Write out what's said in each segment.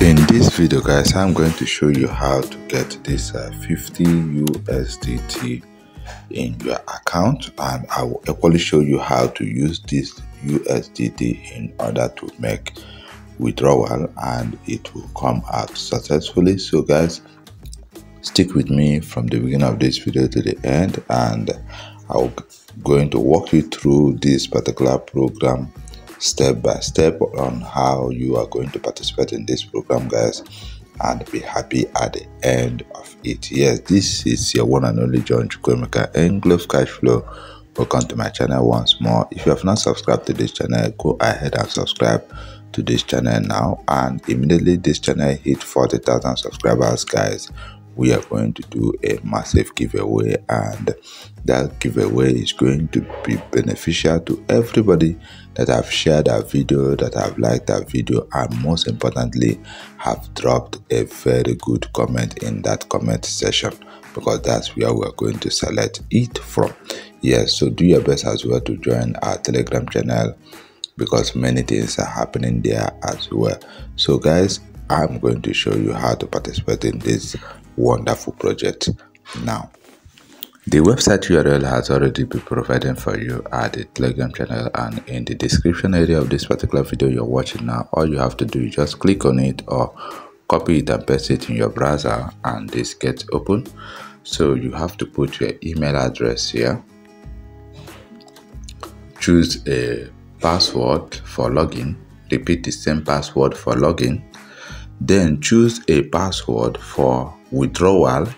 in this video guys i'm going to show you how to get this uh, 50 usdt in your account and i will equally show you how to use this usdt in order to make withdrawal and it will come out successfully. So guys stick with me from the beginning of this video to the end and i'm going to walk you through this particular program step by step on how you are going to participate in this program guys and be happy at the end of it. Yes this is your one and only john chukwemeka englove cash flow. Welcome to my channel once more. If you have not subscribed to this channel go ahead and subscribe to this channel now. And immediately this channel hit 40,000 subscribers guys we are going to do a massive giveaway and that giveaway is going to be beneficial to everybody that have shared our video that have liked our video and most importantly have dropped a very good comment in that comment section because that's where we're going to select it from. Yes so do your best as well to join our telegram channel because many things are happening there as well. So guys i'm going to show you how to participate in this wonderful project now. The website URL has already been provided for you at the Telegram channel and in the description area of this particular video you're watching now. All you have to do is just click on it or copy it and paste it in your browser and this gets open. So you have to put your email address here. Choose a password for login. Repeat the same password for login. Then choose a password for withdrawal.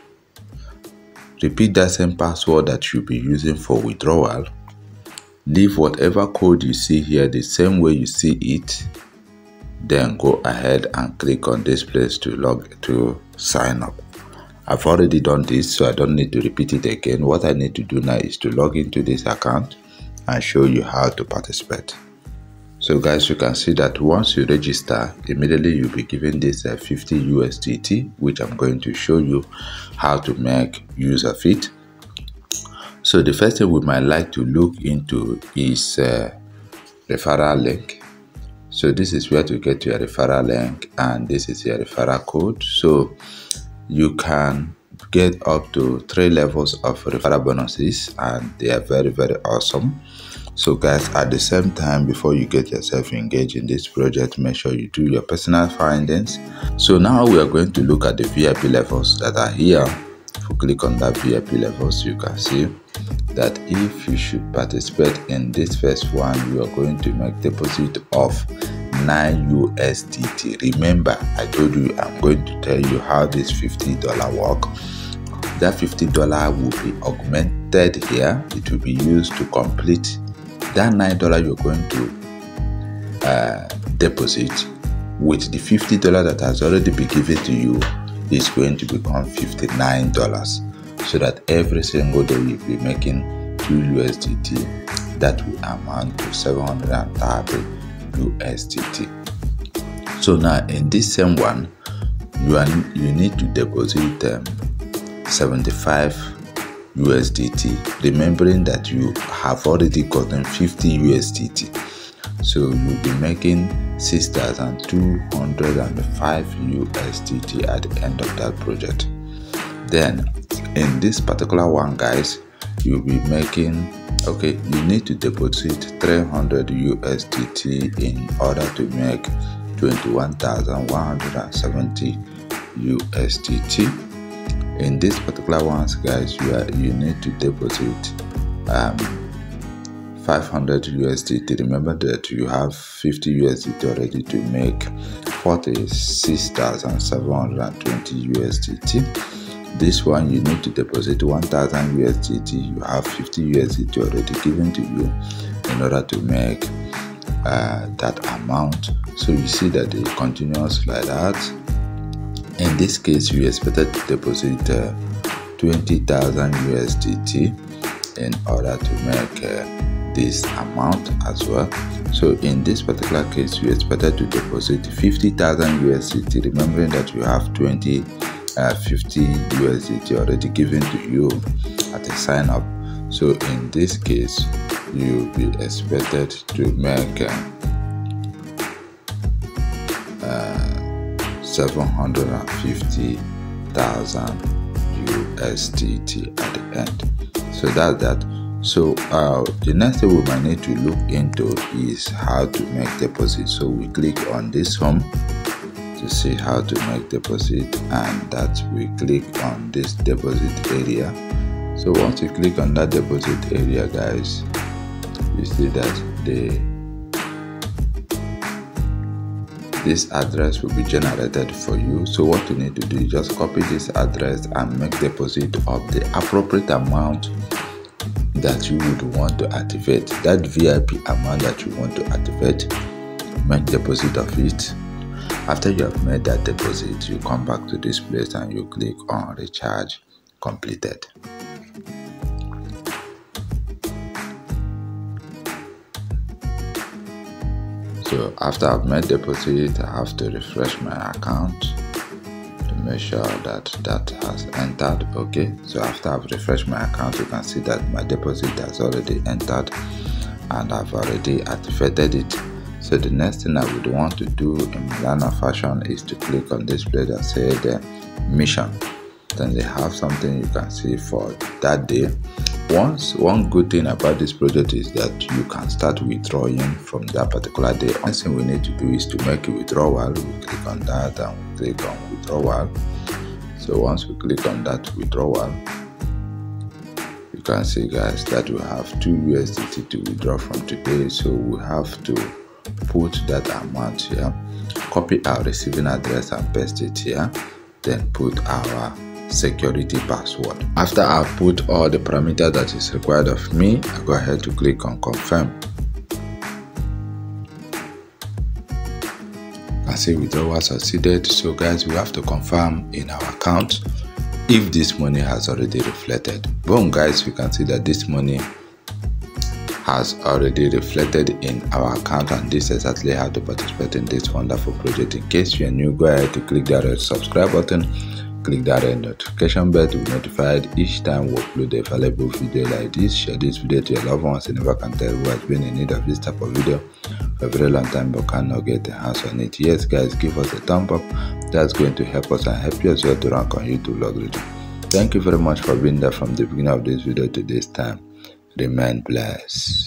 Repeat that same password that you'll be using for withdrawal. Leave whatever code you see here the same way you see it. Then go ahead and click on this place to log to sign up. I've already done this so i don't need to repeat it again. What i need to do now is to log into this account and show you how to participate so guys, you can see that once you register, immediately you'll be given this uh, 50 USDT, which I'm going to show you how to make use of it. So the first thing we might like to look into is uh, referral link. So this is where to get your referral link and this is your referral code. So you can get up to three levels of referral bonuses and they are very, very awesome so guys at the same time before you get yourself engaged in this project make sure you do your personal findings. So now we are going to look at the vip levels that are here. If you click on that vip levels you can see that if you should participate in this first one you are going to make deposit of 9 usdt remember i told you i'm going to tell you how this 50 dollar work. That 50 dollar will be augmented here. It will be used to complete that nine dollar you're going to uh, deposit with the fifty dollar that has already been given to you is going to become fifty nine dollars so that every single day you'll be making two USDT that will amount to 730 USDT. So now in this same one, you are you need to deposit um, 75 USDT, remembering that you have already gotten 50 USDT. So you'll be making 6,205 USDT at the end of that project. Then in this particular one guys, you'll be making okay you need to deposit 300 USDT in order to make 21,170 USDT in this particular ones guys you are you need to deposit um 500 USDT remember that you have 50 USDT already to make 46,720 USDT this one you need to deposit 1000 USDT you have 50 USDT already given to you in order to make uh, that amount. So you see that it continues like that in this case, we expected to deposit uh, 20,000 USDT in order to make uh, this amount as well. So in this particular case, we expected to deposit 50,000 USDT, remembering that you have 20 uh, 50 USDT already given to you at the sign up. So in this case, you'll be expected to make uh, 750,000 USDT at the end. So that's that. So uh, the next thing we might need to look into is how to make deposit. So we click on this home to see how to make deposit and that we click on this deposit area. So once you click on that deposit area guys, you see that the this address will be generated for you. So what you need to do is just copy this address and make deposit of the appropriate amount that you would want to activate. That vip amount that you want to activate make deposit of it. After you have made that deposit you come back to this place and you click on recharge completed so after I've made the deposit I have to refresh my account to make sure that that has entered okay? So after I've refreshed my account you can see that my deposit has already entered and I've already activated it. So the next thing I would want to do in Milana fashion is to click on this place that says the mission. Then they have something you can see for that day once one good thing about this project is that you can start withdrawing from that particular day. One thing we need to do is to make a withdrawal. We click on that and we click on withdrawal. So once we click on that withdrawal you can see guys that we have 2 USDT to withdraw from today. So we have to put that amount here copy our receiving address and paste it here then put our security password. After I've put all the parameters that is required of me, I go ahead to click on confirm. I see withdrawal succeeded. So guys, we have to confirm in our account if this money has already reflected. Boom guys, we can see that this money has already reflected in our account and this is exactly how to participate in this wonderful project. In case you're new, go ahead to click the red subscribe button click that red notification bell to be notified each time we upload a valuable video like this. Share this video to your loved ones. And never can tell who has been in need of this type of video. For a very long time but cannot get a hands on it. Yes guys give us a thumb up. That's going to help us and help you as well to rank on youtube algorithm thank you very much for being there from the beginning of this video to this time. Remain blessed